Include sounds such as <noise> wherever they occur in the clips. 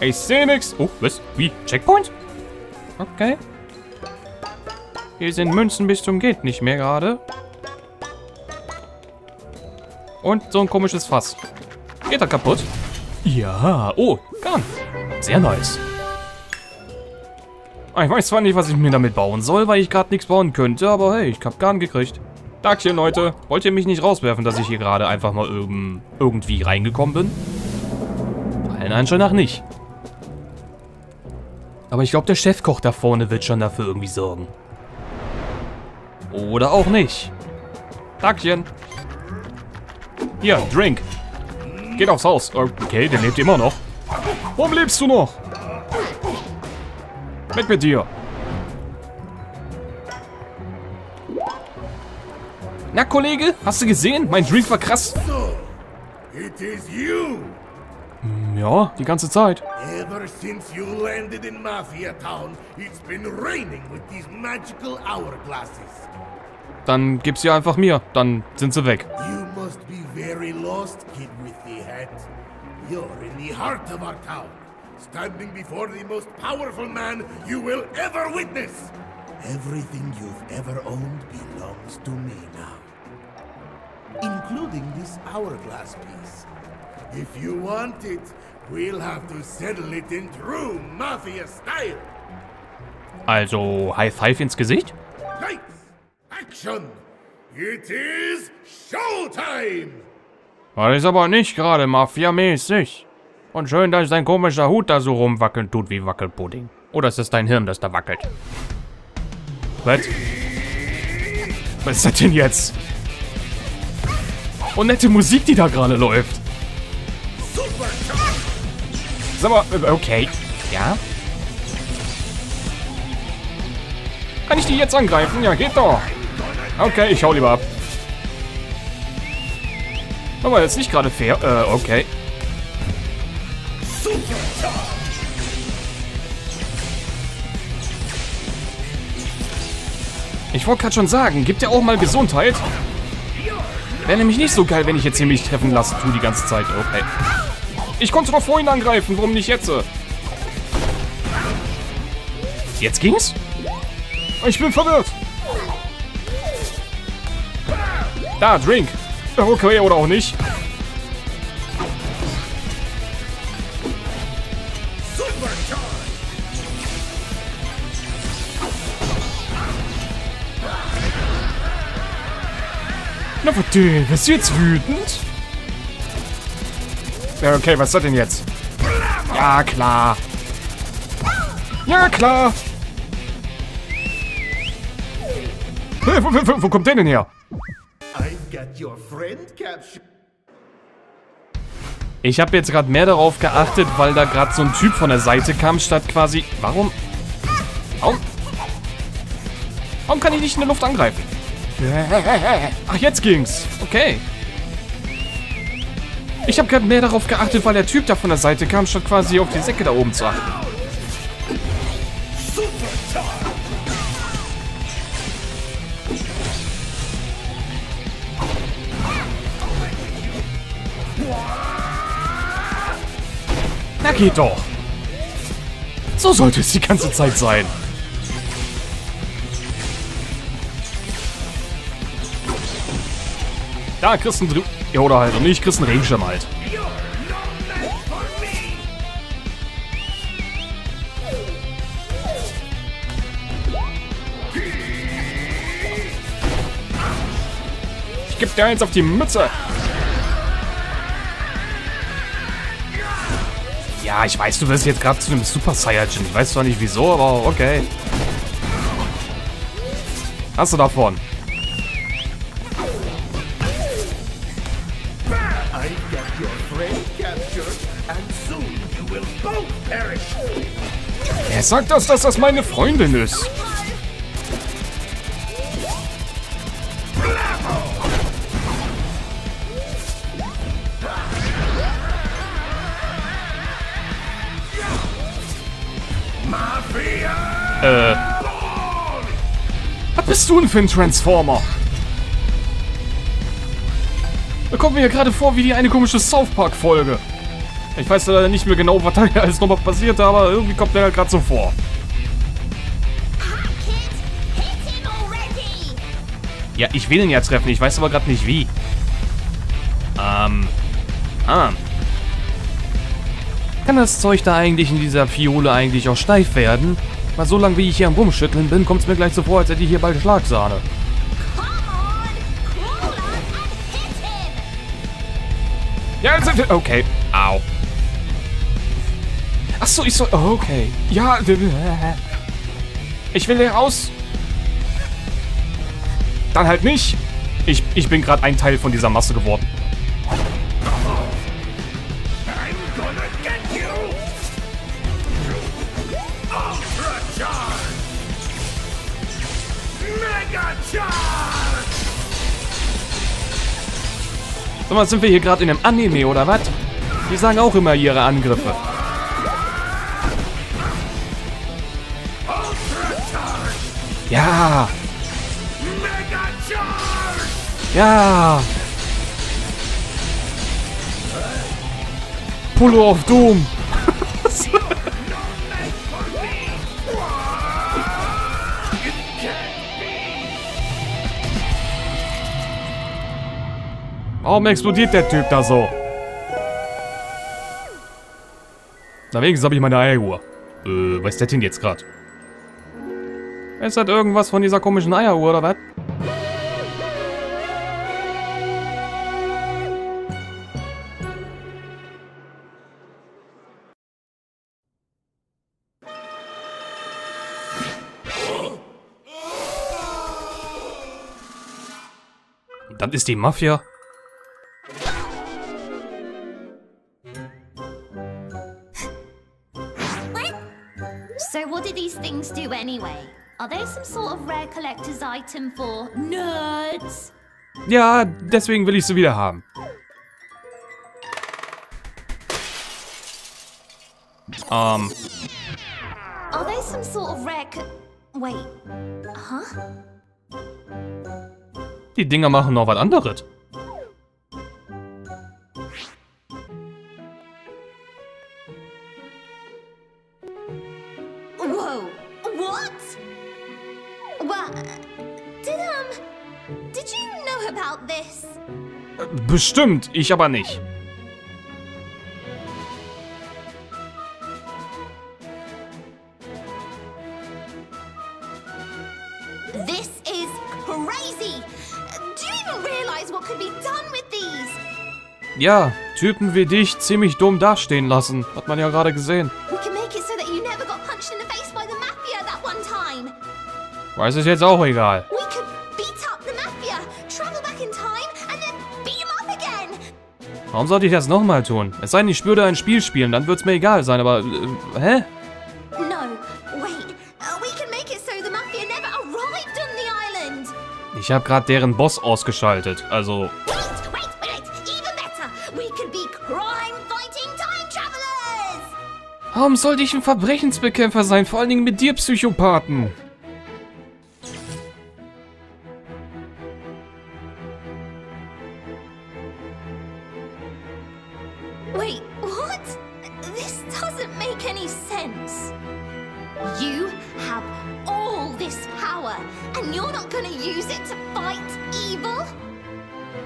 Ich sehe nix. Oh, was? Wie? Checkpoint? Okay. Hier sind Münzen bis zum geht nicht mehr gerade. Und so ein komisches Fass. Geht er kaputt? Ja. Oh, Garn. Sehr nice. Ah, Ich weiß zwar nicht, was ich mir damit bauen soll, weil ich gerade nichts bauen könnte, aber hey, ich hab Garn gekriegt. Tagchen, Leute. Wollt ihr mich nicht rauswerfen, dass ich hier gerade einfach mal irgend, irgendwie reingekommen bin? Allen Anschein nach nicht. Aber ich glaube, der Chefkoch da vorne wird schon dafür irgendwie sorgen. Oder auch nicht. Tagchen. Hier, Drink. Geht aufs Haus. Okay, der lebt immer noch. Warum lebst du noch? Mit mit dir. Na, Kollege, hast du gesehen? Mein Drink war krass. So, it is you. Ja, die ganze Zeit. Ever since you landed in Mafia Town, it's been raining with these magical hourglasses. Dann gib sie einfach mir. Dann sind sie weg. You must be very lost, kid with the hat. You're in the heart of our town, standing before the most powerful man you will ever witness. Everything you've ever owned belongs to me now, including this hourglass piece. If you want it, we'll have to settle it in true Mafia style. Also, High Five ins Gesicht? Lights, action! It is Showtime! Das ist aber nicht gerade Mafia-mäßig. Und schön, dass dein komischer Hut da so rumwackeln tut wie Wackelpudding. Oder ist es dein Hirn, das da wackelt? Was? Was ist das denn jetzt? Und nette Musik, die da gerade läuft. Sag mal, äh, okay. Ja? Kann ich die jetzt angreifen? Ja, geht doch. Okay, ich hau lieber ab. Aber jetzt nicht gerade fair. Äh, okay. Ich wollte gerade schon sagen, gibt ja auch mal Gesundheit. Wäre nämlich nicht so geil, wenn ich jetzt hier mich treffen lassen tue die ganze Zeit. Okay. Ich konnte doch vorhin angreifen, warum nicht jetzt? Jetzt ging's? Ich bin verwirrt. Da, Drink. Okay, oder auch nicht. Na, was denn? Bist du jetzt wütend? Ja, okay, was ist das denn jetzt? Ja, klar. Ja, klar. Hey, wo, wo, wo kommt der denn her? Ich habe jetzt gerade mehr darauf geachtet, weil da gerade so ein Typ von der Seite kam, statt quasi... Warum? Warum? Warum kann ich nicht in der Luft angreifen? Ach, jetzt ging's. Okay. Ich habe gerade mehr darauf geachtet, weil der Typ da von der Seite kam, statt quasi auf die Säcke da oben zu achten. Na geht doch. So sollte es die ganze Zeit sein. Da, kriegst du einen Ja, oder halt. Und nicht, kriegst einen Regenschirm halt. Ich geb dir eins auf die Mütze. Ja, ich weiß, du wirst jetzt gerade zu einem Super Saiyajin. Ich weiß zwar nicht wieso, aber okay. Hast du davon? I've got your friend captured, and soon you will both perish! Er sagt das, dass das meine Freundin ist. Äh. Was bist du denn für ein Transformer? Da kommt mir ja gerade vor wie die eine komische South Park Folge. Ich weiß leider nicht mehr genau, was da alles nochmal passierte, aber irgendwie kommt mir halt gerade so vor. Ja, ich will ihn ja treffen, ich weiß aber gerade nicht wie. Ähm. Ah. Kann das Zeug da eigentlich in dieser Fiole eigentlich auch steif werden? Weil so lange wie ich hier am Rumschütteln bin, kommt es mir gleich so vor, als hätte ich hier bald Schlagsahne. Okay. Au. Achso, ich soll... Okay. Ja, ich will hier raus. Dann halt nicht. Ich, ich bin gerade ein Teil von dieser Masse geworden. Sag mal, sind wir hier gerade in einem Anime oder was? Die sagen auch immer ihre Angriffe. Ja. Ja. Pullo of Doom. Warum explodiert der Typ da so? Na, wenigstens habe ich meine Eieruhr. Äh, was ist das denn jetzt gerade? Ist das irgendwas von dieser komischen Eieruhr, oder was? Das ist die Mafia. Anyway? Are they some sort of rare collector's item for nerds? Ja, deswegen will ich sie wieder haben. Um. Are they some sort of rare Wait. Huh? Die Dinger machen noch was anderes. Bestimmt, ich aber nicht. This is crazy. Do you even realize what could be done with these? Ja, Typen wie dich ziemlich dumm dastehen lassen. Hat man ja gerade gesehen. Weiß ist jetzt auch egal. Warum sollte ich das nochmal tun? Es sei denn, ich würde ein Spiel spielen, dann wird's mir egal sein, aber... Äh, hä? Ich habe gerade deren Boss ausgeschaltet. Also, warum sollte ich ein Verbrechensbekämpfer sein? Vor allen Dingen mit dir, Psychopathen.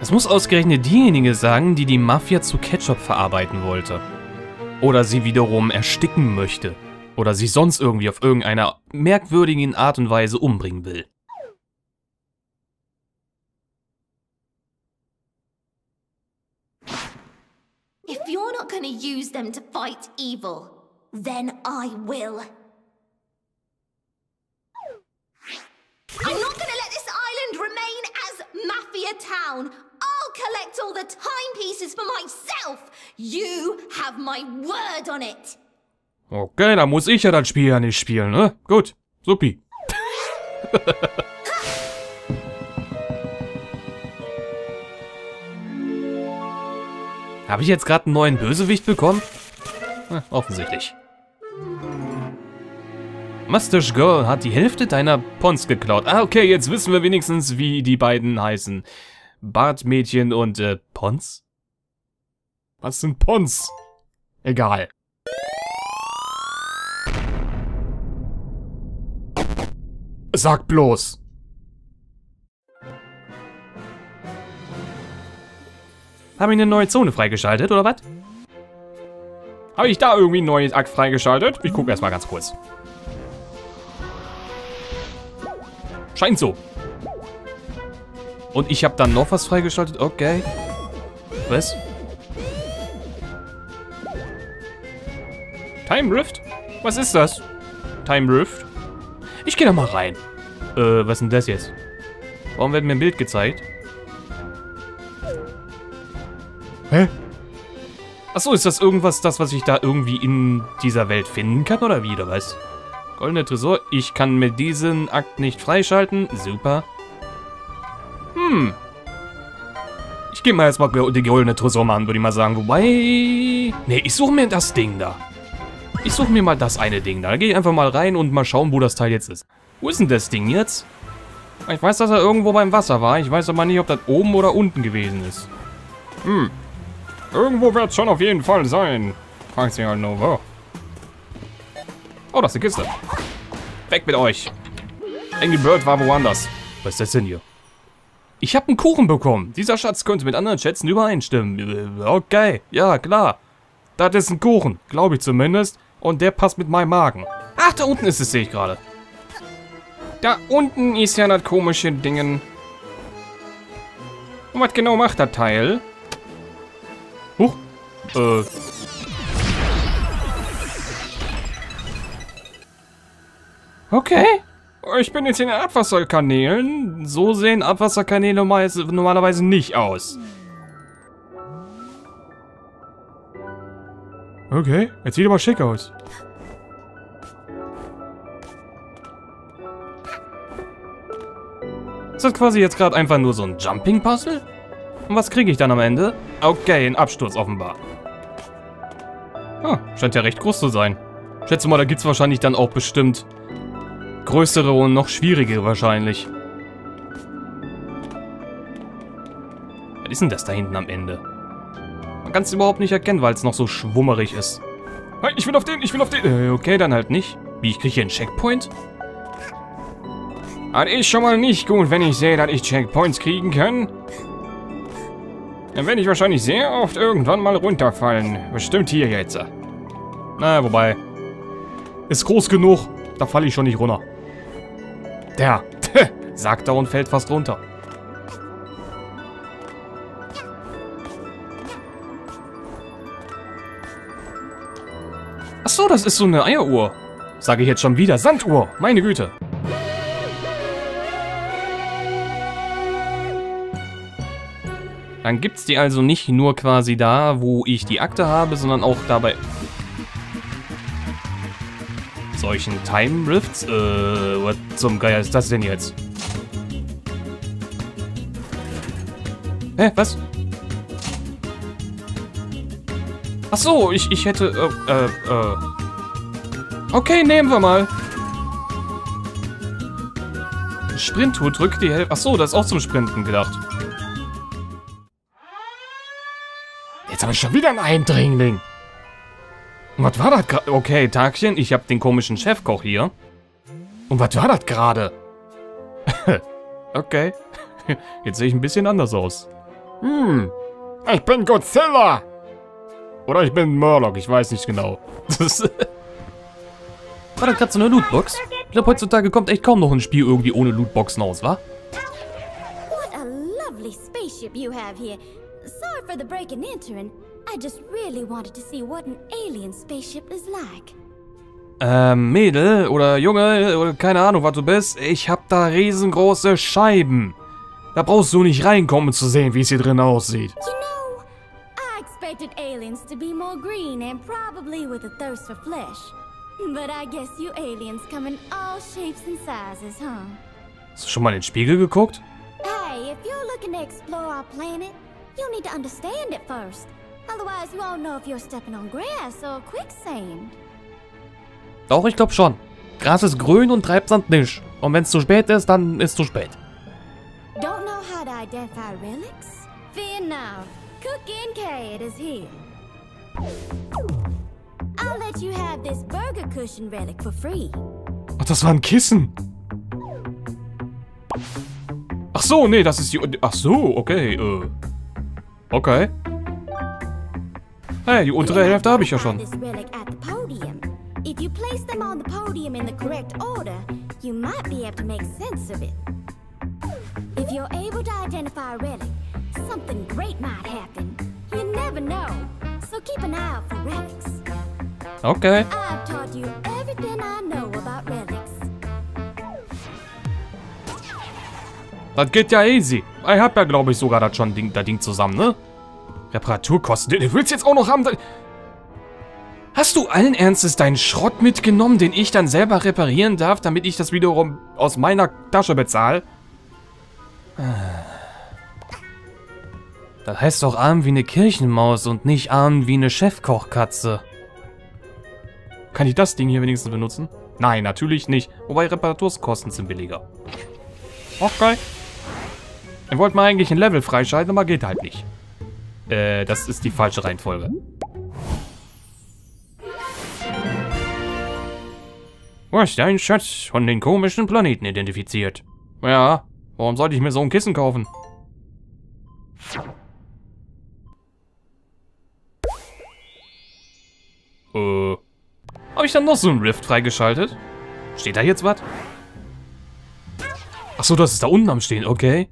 Das muss ausgerechnet diejenige sagen, die die Mafia zu Ketchup verarbeiten wollte. Oder sie wiederum ersticken möchte. Oder sie sonst irgendwie auf irgendeiner merkwürdigen Art und Weise umbringen will. If you're not gonna use them to fight evil, then I will. I'm not gonna let this island remain as Mafia Town. Collect all the timepieces for myself. You have my word on it. Okay, dann muss ich ja das Spiel ja nicht spielen, ne? Gut, supi. <laughs> Habe ich jetzt gerade einen neuen Bösewicht bekommen? Hm, offensichtlich. Mustache Girl hat die Hälfte deiner Pons geklaut. Ah, okay, jetzt wissen wir wenigstens, wie die beiden heißen. Bartmädchen und, äh, Pons? Was sind Pons? Egal. Sag bloß. Habe ich eine neue Zone freigeschaltet, oder was? Habe ich da irgendwie ein neues Akt freigeschaltet? Ich gucke erstmal ganz kurz. Scheint so. Und ich habe dann noch was freigeschaltet? Okay. Was? Time Rift? Was ist das? Time Rift? Ich gehe da mal rein. Äh, was ist denn das jetzt? Warum wird mir ein Bild gezeigt? Hä? Achso, ist das irgendwas, das, was ich da irgendwie in dieser Welt finden kann, oder wie, oder was? Goldene Tresor, ich kann mir diesen Akt nicht freischalten. Super. Hm. Ich gehe mal erstmal die goldene Tresor machen, würde ich mal sagen. Wobei... Nee, ich suche mir das Ding da. Ich suche mir mal das eine Ding da. Da gehe ich einfach mal rein und mal schauen, wo das Teil jetzt ist. Wo ist denn das Ding jetzt? Ich weiß, dass er irgendwo beim Wasser war. Ich weiß aber nicht, ob das oben oder unten gewesen ist. Hm. Irgendwo wird es schon auf jeden Fall sein. Fragt sich halt nur, wo. Oh, das ist eine Kiste. Weg mit euch. Angry Bird war woanders. Was ist das denn hier? Ich habe einen Kuchen bekommen. Dieser Schatz könnte mit anderen Schätzen übereinstimmen. Okay, ja, klar. Das ist ein Kuchen, glaube ich zumindest. Und der passt mit meinem Magen. Ach, da unten ist es, sehe ich gerade. Da unten ist ja das komische Dingen. Und was genau macht das Teil? Huch. Äh. Okay. Ich bin jetzt in den Abwasserkanälen. So sehen Abwasserkanäle normalerweise nicht aus. Okay, jetzt sieht aber schick aus. Ist das quasi jetzt gerade einfach nur so ein Jumping-Puzzle? Und was kriege ich dann am Ende? Okay, ein Absturz offenbar. Ah, scheint ja recht groß zu sein. Schätze mal, da gibt es wahrscheinlich dann auch bestimmt größere und noch schwierigere wahrscheinlich. Was ist denn das da hinten am Ende? Man kann es überhaupt nicht erkennen, weil es noch so schwummerig ist. Hey, ich will auf den, ich will auf den. Äh, okay, dann halt nicht. Wie, ich kriege hier einen Checkpoint? Das ist schon mal nicht gut, wenn ich sehe, dass ich Checkpoints kriegen kann. Dann werde ich wahrscheinlich sehr oft irgendwann mal runterfallen. Bestimmt hier jetzt. Na, wobei. Ist groß genug. Da falle ich schon nicht runter. Der. Sagt er und fällt fast runter. Achso, das ist so eine Eieruhr. Sage ich jetzt schon wieder. Sanduhr. Meine Güte. Dann gibt es die also nicht nur quasi da, wo ich die Akte habe, sondern auch dabei... Solchen Time Rifts? Äh, was zum Geier ist das denn jetzt? Hä, was? Ach so, ich, ich hätte, äh, äh, äh. Okay, nehmen wir mal. Sprinttour, drück die Hälfte. Ach so, das ist auch zum Sprinten gedacht. Jetzt habe ich schon wieder einen Eindringling. Was war das gerade? Okay, Tagchen, ich habe den komischen Chefkoch hier. Und was war das gerade? <laughs> okay. <laughs> Jetzt sehe ich ein bisschen anders aus. Hm, ich bin Godzilla. Oder ich bin Murloc, ich weiß nicht genau. <laughs> War das gerade so eine Lootbox? Ich glaube, heutzutage kommt echt kaum noch ein Spiel irgendwie ohne Lootboxen aus, wa? What a lovely spaceship you have here. Sorry for the break and entering. I just really wanted to see what an alien spaceship is like. Ähm, Mädel oder Junge oder keine Ahnung, was du bist. Ich hab da riesengroße Scheiben. Da brauchst du nicht reinkommen, um zu sehen, wie es hier drin aussieht. You know, expected aliens to be more green and probably with a thirst for flesh. But I guess you aliens come in all shapes and sizes, huh? Hast du schon mal in den Spiegel geguckt? Hey, if you're looking to explore our planet, you need to understand it first. Otherwise, you won't know if you're stepping on grass or quicksand. Doch, ich glaube schon. Gras ist grün und Treibsand nicht. Und wenn es zu spät ist, dann ist zu spät. Don't know how to identify relics? Fear not. Cook Kincaid is here. I'll let you have this burger cushion relic for free. Ach, das war ein Kissen. Ach so, nee, das ist die... Ach so, okay, äh. Okay. Hey, die untere Hälfte habe ich ja schon. This relic at the podium. If you place them on the podium in the correct order, you might be able to make sense of it. If you're able to identify a relic, something great might happen. You never know. So keep an eye out for relics. Okay. I've taught you everything I know about relics. Das geht ja easy. Ich hab ja, glaube ich, sogar das schon Ding, das Ding zusammen, ne? Reparaturkosten. Du willst jetzt auch noch haben... Hast du allen Ernstes deinen Schrott mitgenommen, den ich dann selber reparieren darf, damit ich das wiederum aus meiner Tasche bezahle? Das heißt doch arm wie eine Kirchenmaus und nicht arm wie eine Chefkochkatze. Kann ich das Ding hier wenigstens benutzen? Nein, natürlich nicht. Wobei Reparaturskosten sind billiger. Okay. Ich wollte mal eigentlich ein Level freischalten, aber geht halt nicht. Äh, das ist die falsche Reihenfolge. Du hast deinen Schatz von den komischen Planeten identifiziert. Ja, warum sollte ich mir so ein Kissen kaufen? Äh, habe ich dann noch so einen Rift freigeschaltet? Steht da jetzt was? Achso, das ist da unten am Stehen, okay.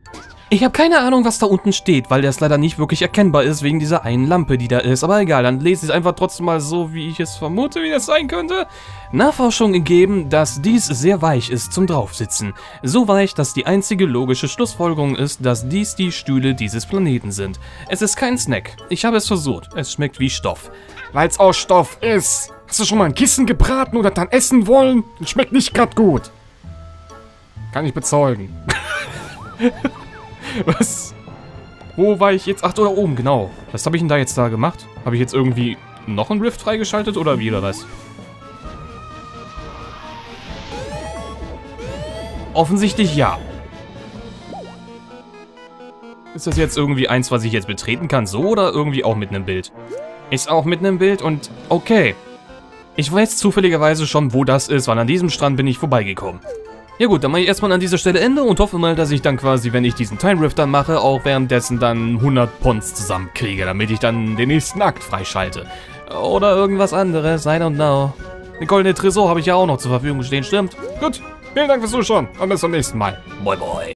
Ich habe keine Ahnung, was da unten steht, weil das leider nicht wirklich erkennbar ist, wegen dieser einen Lampe, die da ist. Aber egal, dann lese ich es einfach trotzdem mal so, wie ich es vermute, wie das sein könnte. Nachforschung gegeben, dass dies sehr weich ist zum Draufsitzen. So weich, dass die einzige logische Schlussfolgerung ist, dass dies die Stühle dieses Planeten sind. Es ist kein Snack. Ich habe es versucht. Es schmeckt wie Stoff. Weil's auch Stoff ist. Hast du schon mal ein Kissen gebraten oder dann essen wollen? Das schmeckt nicht grad gut. Kann ich bezeugen. <laughs> Was? Wo war ich jetzt? Ach, da oben, genau. Was habe ich denn da jetzt da gemacht? Habe ich jetzt irgendwie noch einen Rift freigeschaltet oder wie oder was? Offensichtlich ja. Ist das jetzt irgendwie eins, was ich jetzt betreten kann, so oder irgendwie auch mit einem Bild? Ist auch mit einem Bild und okay. Ich weiß zufälligerweise schon, wo das ist, weil an diesem Strand bin ich vorbeigekommen. Ja gut, dann mache ich erstmal an dieser Stelle Ende und hoffe mal, dass ich dann quasi, wenn ich diesen Time Rift dann mache, auch währenddessen dann 100 Pons zusammenkriege, damit ich dann den nächsten Akt freischalte. Oder irgendwas anderes, I don't know. Den goldene Tresor habe ich ja auch noch zur Verfügung stehen, stimmt? Gut, vielen Dank fürs Zuschauen und bis zum nächsten Mal. Bye bye.